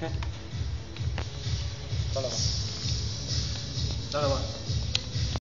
看到了吧到了吧